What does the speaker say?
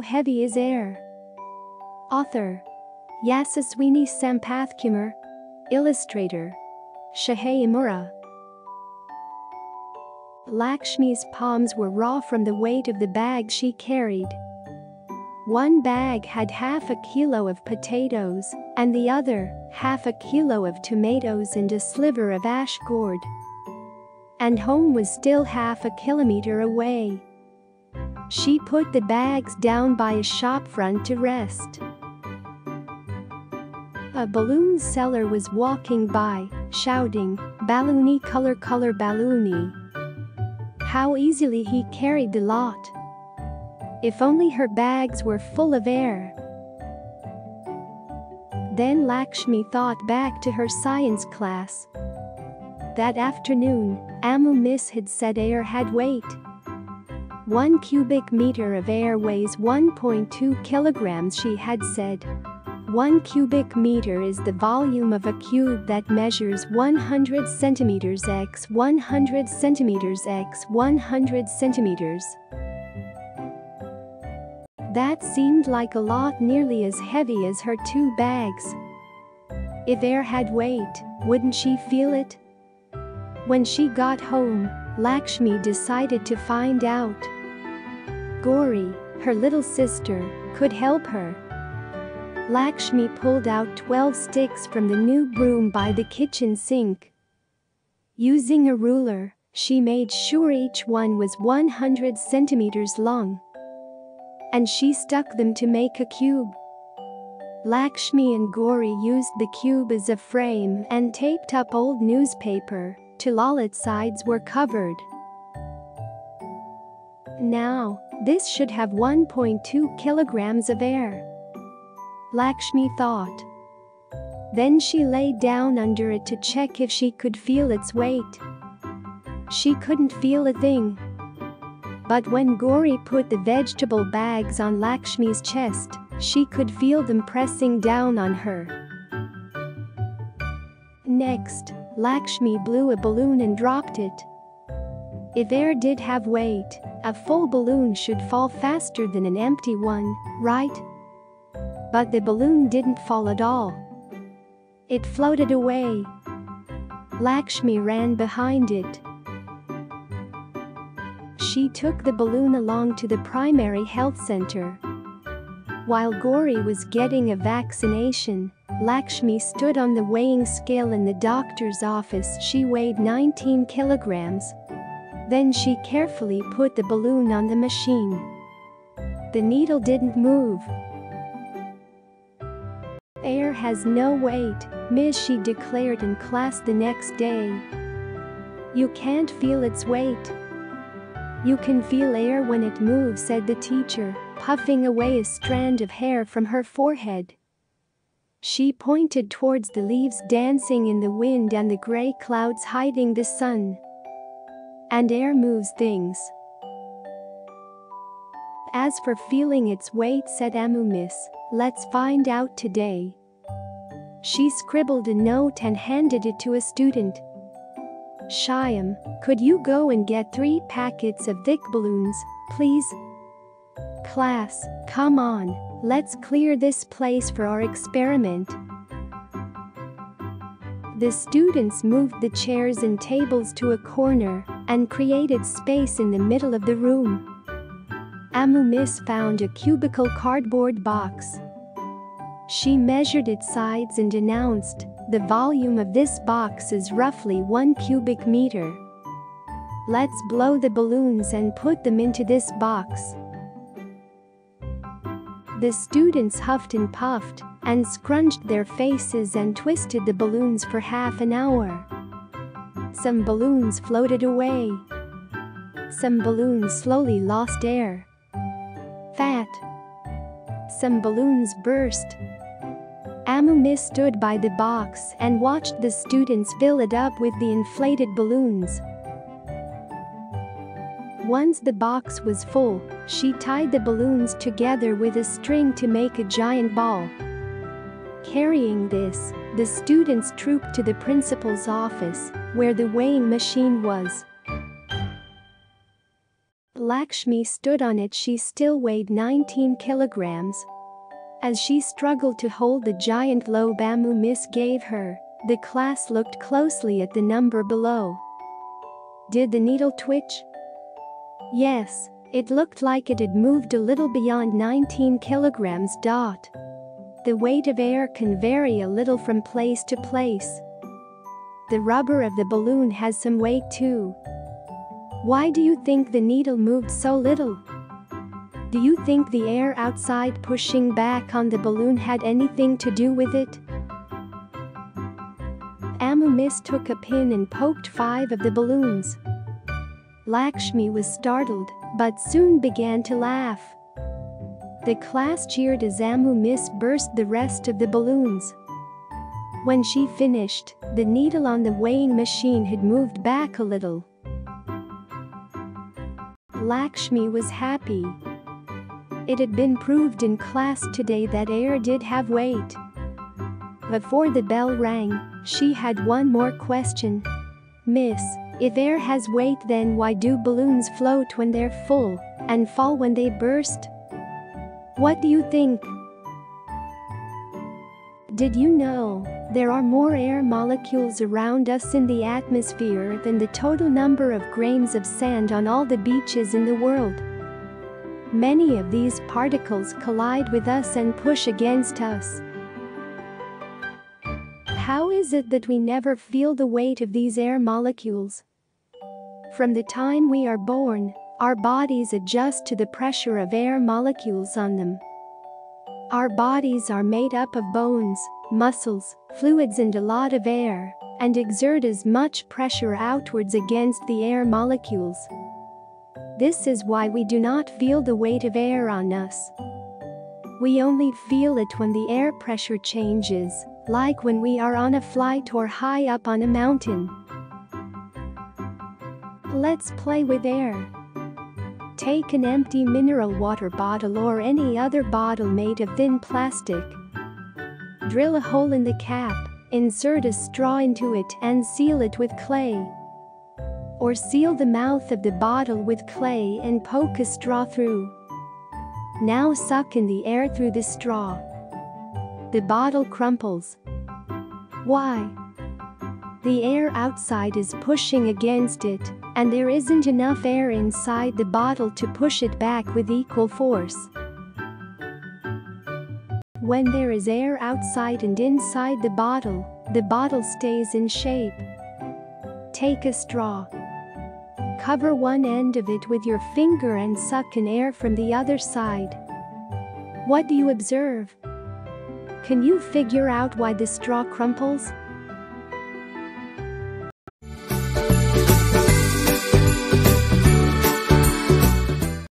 Heavy is air? Author Yasaswini Sampathkumar Illustrator Shohei Emura Lakshmi's palms were raw from the weight of the bag she carried. One bag had half a kilo of potatoes, and the other, half a kilo of tomatoes and a sliver of ash gourd. And home was still half a kilometer away. She put the bags down by a shop front to rest. A balloon seller was walking by, shouting, Balloony color color balloony. How easily he carried the lot. If only her bags were full of air. Then Lakshmi thought back to her science class. That afternoon, Ammu Miss had said air had weight. One cubic meter of air weighs 1.2 kilograms she had said. One cubic meter is the volume of a cube that measures 100 centimeters x 100 centimeters x 100 centimeters. That seemed like a lot nearly as heavy as her two bags. If air had weight, wouldn't she feel it? When she got home, Lakshmi decided to find out. Gowri, her little sister, could help her. Lakshmi pulled out 12 sticks from the new broom by the kitchen sink. Using a ruler, she made sure each one was 100 centimeters long and she stuck them to make a cube. Lakshmi and Gowri used the cube as a frame and taped up old newspaper till all its sides were covered. Now, this should have 1.2 kilograms of air. Lakshmi thought. Then she lay down under it to check if she could feel its weight. She couldn't feel a thing. But when Gowri put the vegetable bags on Lakshmi's chest, she could feel them pressing down on her. Next, Lakshmi blew a balloon and dropped it. If air did have weight, a full balloon should fall faster than an empty one, right? But the balloon didn't fall at all. It floated away. Lakshmi ran behind it she took the balloon along to the primary health center. While Gowri was getting a vaccination, Lakshmi stood on the weighing scale in the doctor's office. She weighed 19 kilograms. Then she carefully put the balloon on the machine. The needle didn't move. Air has no weight, Miss she declared in class the next day. You can't feel its weight. You can feel air when it moves said the teacher, puffing away a strand of hair from her forehead. She pointed towards the leaves dancing in the wind and the grey clouds hiding the sun. And air moves things. As for feeling its weight said Ammu Miss, let's find out today. She scribbled a note and handed it to a student, Shyam, could you go and get three packets of thick balloons, please? Class, come on, let's clear this place for our experiment. The students moved the chairs and tables to a corner and created space in the middle of the room. Ammu Miss found a cubical cardboard box. She measured its sides and announced, the volume of this box is roughly 1 cubic meter. Let's blow the balloons and put them into this box. The students huffed and puffed and scrunched their faces and twisted the balloons for half an hour. Some balloons floated away. Some balloons slowly lost air. Fat. Some balloons burst Amumi stood by the box and watched the students fill it up with the inflated balloons. Once the box was full, she tied the balloons together with a string to make a giant ball. Carrying this, the students trooped to the principal's office, where the weighing machine was. Lakshmi stood on it she still weighed 19 kilograms. As she struggled to hold the giant lobe Ammu Miss gave her, the class looked closely at the number below. Did the needle twitch? Yes, it looked like it had moved a little beyond 19 kilograms. Dot. The weight of air can vary a little from place to place. The rubber of the balloon has some weight too. Why do you think the needle moved so little? Do you think the air outside pushing back on the balloon had anything to do with it? Ammu mistook a pin and poked five of the balloons. Lakshmi was startled, but soon began to laugh. The class cheered as Ammu Miss burst the rest of the balloons. When she finished, the needle on the weighing machine had moved back a little. Lakshmi was happy. It had been proved in class today that air did have weight. Before the bell rang, she had one more question. Miss, if air has weight then why do balloons float when they're full and fall when they burst? What do you think? Did you know there are more air molecules around us in the atmosphere than the total number of grains of sand on all the beaches in the world? Many of these particles collide with us and push against us. How is it that we never feel the weight of these air molecules? From the time we are born, our bodies adjust to the pressure of air molecules on them. Our bodies are made up of bones, muscles, fluids and a lot of air, and exert as much pressure outwards against the air molecules. This is why we do not feel the weight of air on us. We only feel it when the air pressure changes, like when we are on a flight or high up on a mountain. Let's play with air. Take an empty mineral water bottle or any other bottle made of thin plastic. Drill a hole in the cap, insert a straw into it and seal it with clay or seal the mouth of the bottle with clay and poke a straw through. Now suck in the air through the straw. The bottle crumples. Why? The air outside is pushing against it, and there isn't enough air inside the bottle to push it back with equal force. When there is air outside and inside the bottle, the bottle stays in shape. Take a straw, Cover one end of it with your finger and suck in air from the other side. What do you observe? Can you figure out why the straw crumples?